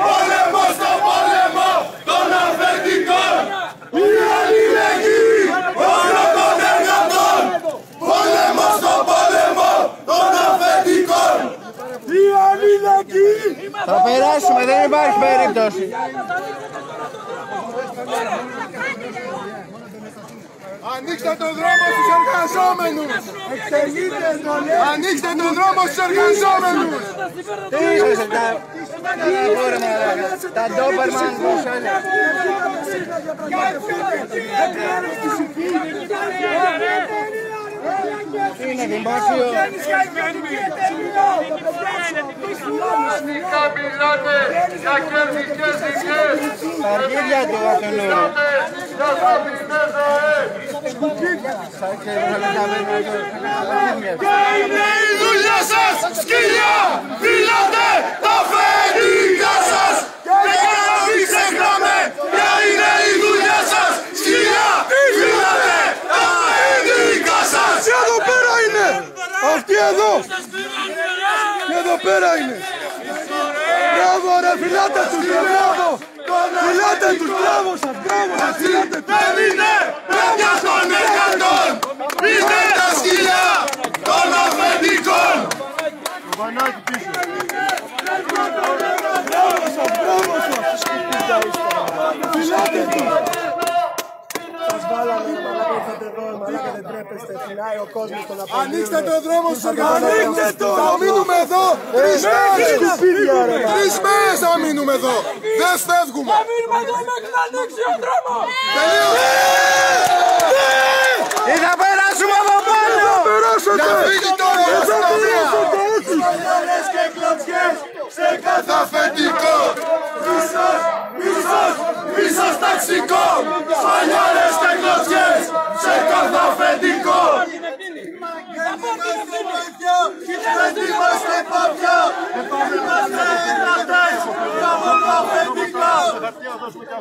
Πόλεμο στο πόλεμο των αφεντικών. Η αλληλεγγύη όλων των εργατών. Πόλεμο στο πόλεμο των αφεντικών. Η αλληλεγγύη. Θα περάσουμε, δεν υπάρχει περίπτωση. Ανοίξτε τον δρόμο στους εργαζόμενους! Ανοίξτε τον δρόμο στους εργαζόμενους! Τι είσαστε τα... Τα ντόπερμαν που είσαστε. Είναι δημόσιο. Αστικά μιλάτε για κερδικές δικές! Τα αρχίδια του αυτονού. Για ανθρώπινες ζωές! Ποια είναι η δουλειά σας, σκυλιά! Φυλάτε τα αφεντικά σας! Και για να μην ξεχνάμε, ποια είναι η δουλειά σας, σκυλιά! Φυλάτε τα αφεντικά σας! Εδώ πέρα είναι! Αυτή εδώ! Και εδώ πέρα είναι! Μπράβο ρε, φυλάτε τους, ρε, μπράβο! Φυλάτε τους, μπράβο σας, μπράβο σας, φυλάτε τους! Δεν είναι παιδιά των εργατών! Είναι τα σκυλιά των αφεντικών! Μπράβο σας, μπράβο σας! Φυλάτε τους! Σας βάλαμε ρε μαλάκα, ήρθατε εδώ, ρε μαλάκα, δεν τρέπεστε, φυλάει ο κόσμος τον απολύτω. Ανοίξτε τον δρόμο στους εργαζόμενους. Ανοίξτε τον! Θα μείνουμε εδώ τρεις μέρες! Τρεις μέρες θα μείνουμε εδώ! Δεν φεύγουμε! Θα μείνουμε εδώ μέχρι να ανοίξει ο δρόμος! Ή θα περάσουμε από πάνω! Να φύγει τώρα η αστυνομία! Αφεντικά!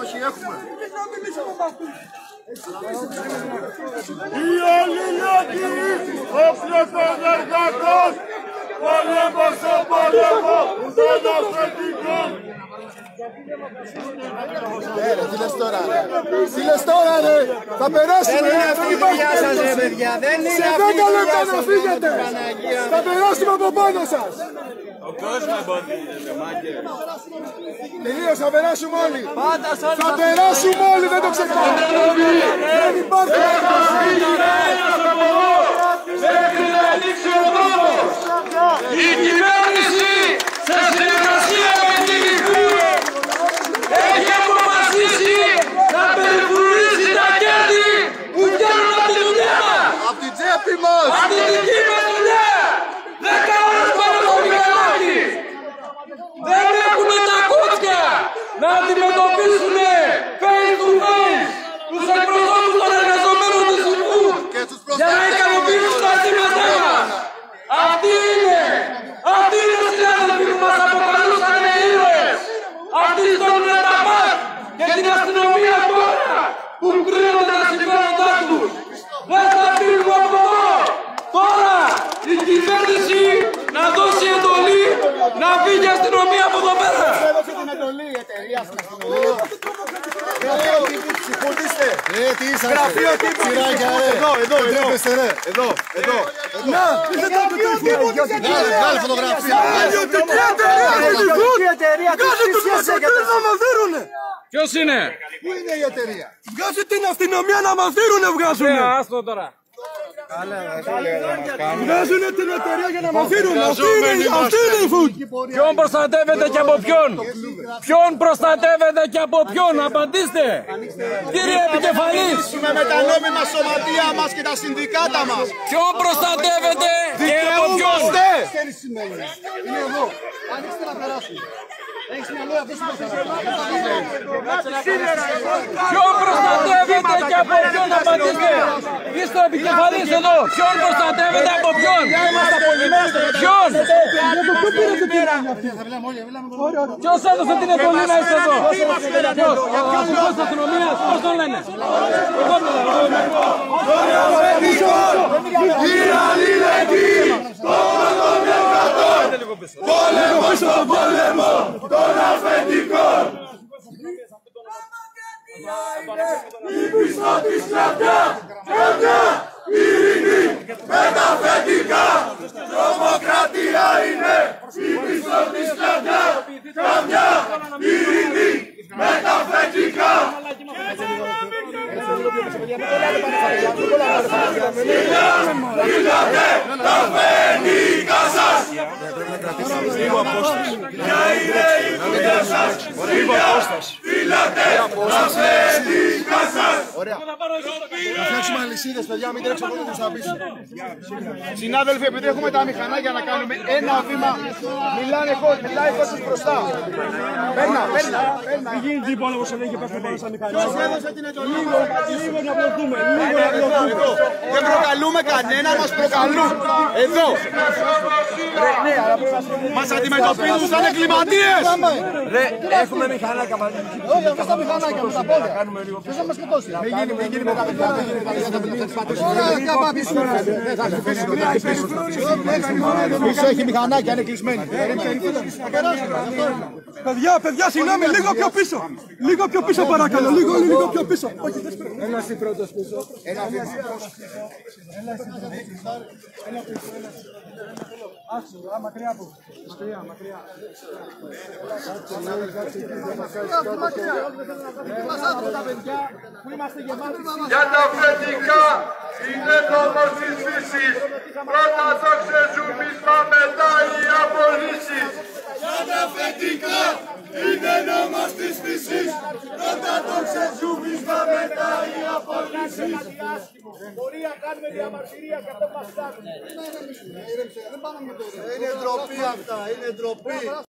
Όχι, έχουμε. Η αλληλεγγύη, όπλος των εργατών, πόλεμο στο πόλεμο των αφεντικών. Ρε, τι λες τώρα, ρε. Τι λες τώρα, ρε. Θα περάσουμε, Δεν είναι ρε. αυτή η υπάρχει δουλειά σας, ρε περίπτωση. παιδιά. Δεν είναι Σε αυτή η 10 δουλειά λεπτά σας, να ρε, φύγετε. Παναγία μου. Θα περάσουμε από πάνω σας. Τελείως, θα περάσουμε όλοι. Θα περάσουμε όλοι, δεν το ξεχνάμε. Δεν υπάρχει Μέχρι να ανοίξει ο δρόμος. Η κυβέρνηση σε συνεργασία με την ΙΚΟΥ έχει αποφασίσει να περιφρουρήσει τα κέρδη που βγαίνουν από τη δουλειά μας. Από την τσέπη μας. Από τη δική μας δουλειά. Δέκα ώρες πάνω στο μηχανάκι. Δεν έχουν τα κότσια να αντιμετωπίσουν face to face τους εκπροσώπους των εργαζομένων της ΙΚΟΥ Και τους για να ικανοποιήσουν τα αιτήματά μας. Αυτοί είναι, αυτοί είναι συνάδελφοι που μας αποκαλούσαν ήρωες. Αυτοί στέλνουν τα ΜΑΤ και την αστυνομία τώρα που κρίνονται τα συμφέροντά τους. Δεν θα φύγουμε από εδώ. Τώρα η κυβέρνηση να δώσει εντολή να φύγει η αστυνομία από εδώ πέρα. Έδωσε την εντολή η εταιρεία στην αστυνομία. Γραφείο τύπου, συγχωρήστε. Ε, τι είσαστε. Γραφείο τύπου. Σειράκια, ρε. Εδώ, εδώ, εδώ. Τρέπεστε, ρε. Εδώ, εδώ. Να, γραφείο τύπου. Βγάλε φωτογραφία. Ιδιωτική εταιρεία Ιδιωτική εταιρεία. Βγάζε τους μακροτήρες να μας δίνουνε. Ποιος είναι; Πού είναι η εταιρεία; Βγάζει την αστυνομία να μας δίνουνε βγάζουνε. Άστο τώρα. Βγάζουνε την εταιρεία για να μας δίνουνε. Αυτή είναι, αυτή είναι η food. Ποιον προστατεύετε και από ποιον; Ποιον προστατεύετε και από ποιον; Απαντήστε. Κύριε επικεφαλής. Με με τα νόμιμα σωματεία μας και τα συνδικάτα μας. Ποιον προστατεύετε και από ποιον; Δικαιούμαστε. Ξέρεις τι σημαίνει. Είναι εδώ. Ανοίξτε να περάσουμε. Έχεις μυαλό αυτός που θα Ποιον προστατεύετε και από ποιον. Απαντήστε. Είστε ο επικεφαλής εδώ. Ποιον προστατεύετε από ποιον; Ποιον; Ποιος έδωσε την εντολή να είστε εδώ; Ποιος. Ο αρχηγός της αστυνομίας. Πώς τον λένε; Εγώ μιλάω. Η αλληλεγγύη των εργατών Πόλεμο στον πόλεμο των αφεντικών. Η πιστότη σκλαβιά, καμιά ειρήνη με τα αφεντικά. Τρομοκρατία είναι η πιστότη σκλαβιά, καμιά ειρήνη με τα αφεντικά. Μιλάτε τα αφεντικά σας. Ποια είναι η δουλειά σας. Μιλάτε τα αφεντικά σας. Να φτιάξουμε αλυσίδες, παιδιά, μην τρέξω από τους πίσω. Συνάδελφοι, επειδή έχουμε τα μηχανάκια να κάνουμε ένα βήμα, μιλάνε κόσμο, μιλάει κόσμος μπροστά. Παίρνα, παίρνα, παίρνα. Μην γίνει τι πόλεμο σε λέγει πέφτει πάνω στα μηχανάκια. Ποιος έδωσε την εντολή; Λίγο, λίγο να πλωθούμε, λίγο να πλωθούμε. Δεν προκαλούμε κανέναν, μας προκαλούν. Εδώ. Μας αντιμετωπίζουν σαν εγκληματίες. Ρε, έχουμε μηχανάκια μαζί. Όχι, αυτά τα μηχανάκια με τα πόδια. Ποιος θα μας σκοτώσεις. Μην γίνει, μην γίνει με τα παιδιά, μην γίνει με τα παιδιά. Όλα κάπου πίσω. Πίσω έχει μηχανάκια, είναι κλεισμένοι. Παιδιά, παιδιά, συγγνώμη, λίγο πιο πίσω. Λίγο πιο πίσω παρακαλώ, λίγο, λίγο πιο πίσω. Όχι, δεν σπίτι. Ένα ή πρώτος πίσω. Ένα βήμα. Άξιο, α, μακριά από. Μακριά, μακριά. Για τα αφεντικά είναι νόμος της φύσης. Πρώτα το ξεζουμίσμα, μετά οι απολύσεις. Για τα αφεντικά είναι νόμος της φύσης. Πρώτα το ξεζουμίσμα, μετά οι απολύσεις. Μπορεί να κάνουμε διαμαρτυρία και αυτό μας Είναι ντροπή αυτά, είναι ντροπή.